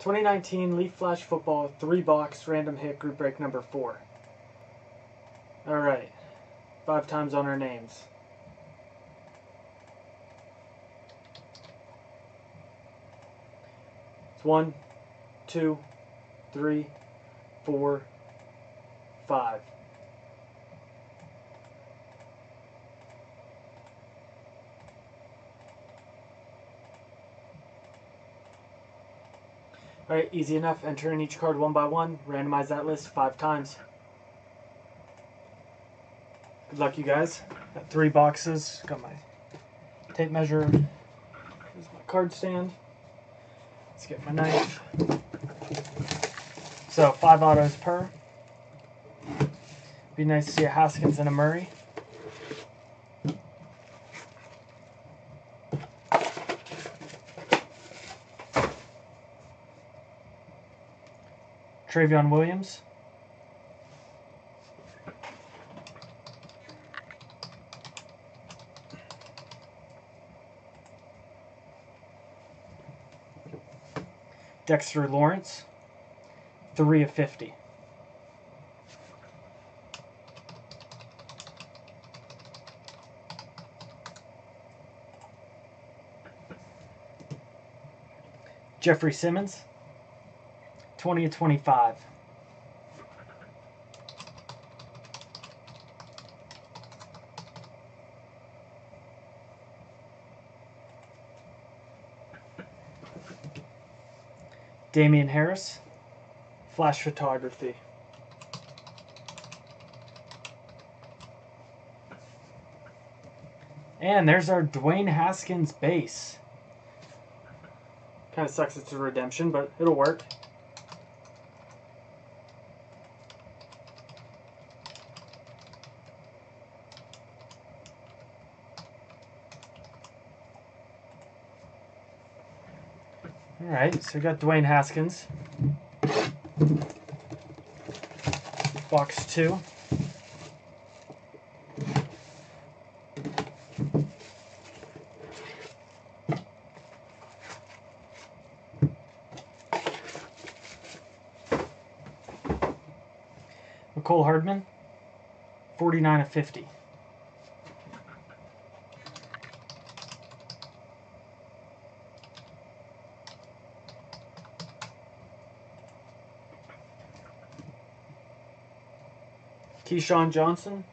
2019 Leaf Flash Football 3 box random hit group break number 4. Alright. Five times on our names. It's one, two, three, four, five. Alright, easy enough. Enter in each card one by one. Randomize that list five times. Good luck, you guys. Got three boxes. Got my tape measure. Here's my card stand. Let's get my knife. So, five autos per. Be nice to see a Haskins and a Murray. Trayveon Williams. Dexter Lawrence, 3 of 50. Jeffrey Simmons, 20 of 25. Damien Harris, flash photography. And there's our Dwayne Haskins base. Kind of sucks it's a redemption, but it'll work. All right, so we got Dwayne Haskins. Box two. Mecole Hardman, 49 of 50. KeeSean Johnson.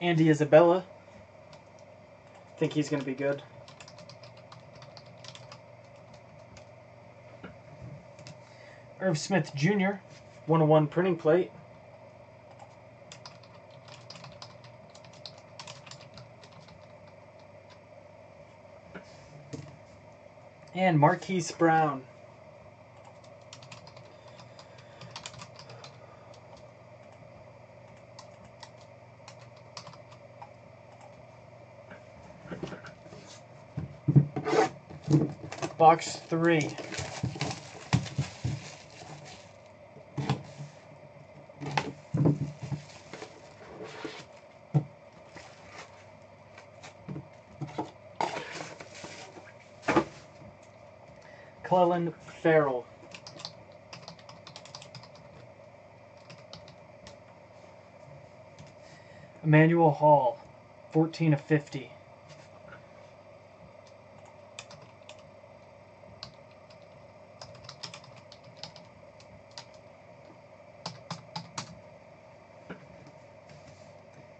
Andy Isabella. I Think he's going to be good. Irv Smith Jr. 101 printing plate. And Marquise Brown. Box three. Clelin Ferrell. Emmanuel Hall, 14 of 50.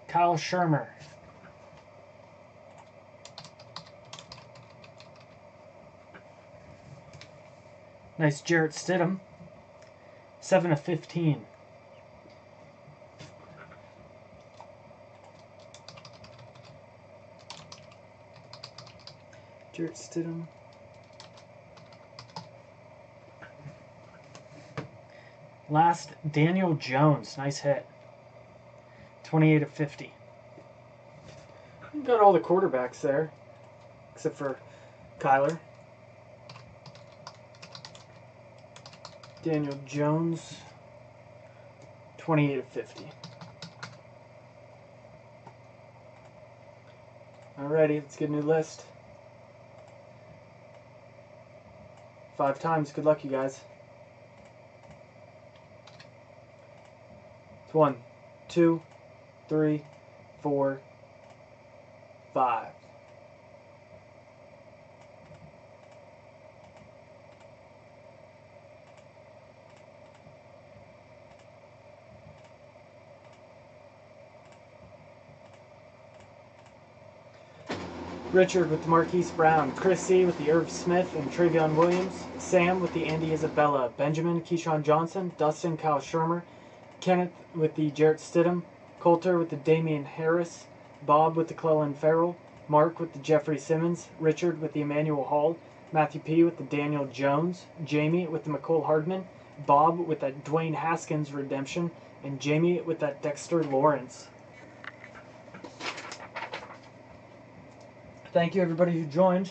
Kyle Shurmur. Nice Jarrett Stidham. 7 of 15. Jarrett Stidham. Last, Daniel Jones. Nice hit. 28 of 50. Got all the quarterbacks there, except for Kyler. Daniel Jones, 28 of 50. Alrighty, let's get a new list. Five times. Good luck, you guys. It's one, two, three, four, five. Richard with Marquise Brown, Chris C with the Irv Smith and Trayveon Williams, Sam with the Andy Isabella, Benjamin KeeSean Johnson, Dustin Kyle Shurmur, Kenneth with the Jarrett Stidham, Coulter with the Damien Harris, Bob with the Clelin Ferrell, Mark with the Jeffrey Simmons, Richard with the Emmanuel Hall, Matthew P with the Daniel Jones, Jamie with the Mecole Hardman, Bob with that Dwayne Haskins redemption, and Jamie with that Dexter Lawrence. Thank you everybody who joined.